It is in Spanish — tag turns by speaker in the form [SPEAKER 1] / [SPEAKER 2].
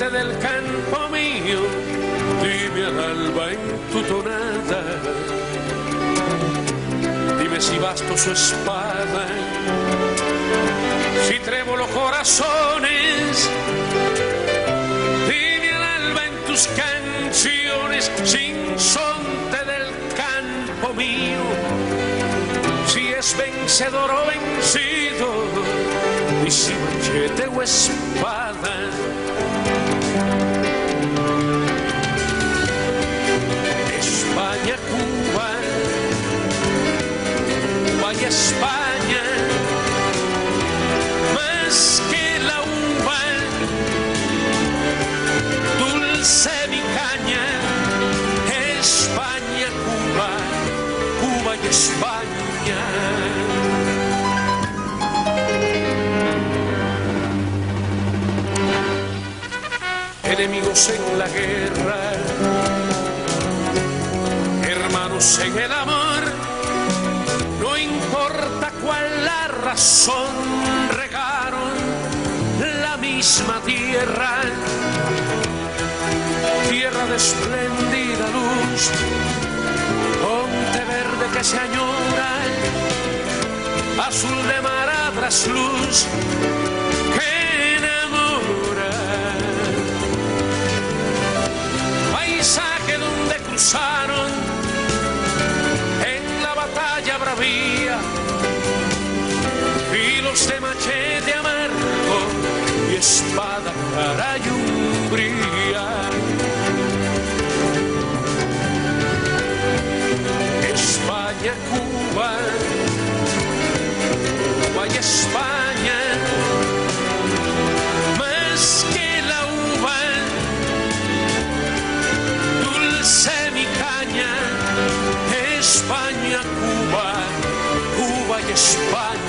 [SPEAKER 1] gente del campo mío, dime al alba en tu tonada, dime si basto su espada, si trevo los corazones, dime al alba en tus canciones, sin sonte del campo mío, si es vencedor o vencido, y si machete o espada. España, más que la uva, dulce mi caña, España, Cuba, Cuba y España. Enemigos en la guerra, hermanos en el cuál la razón, regaron la misma tierra, tierra de espléndida luz, monte verde que se añora, azul de mar a trasluz que España, Cuba, Cuba y España, más que la uva. Dulce mi caña, España, Cuba, Cuba y España.